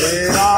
Yeah.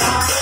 Shabbat.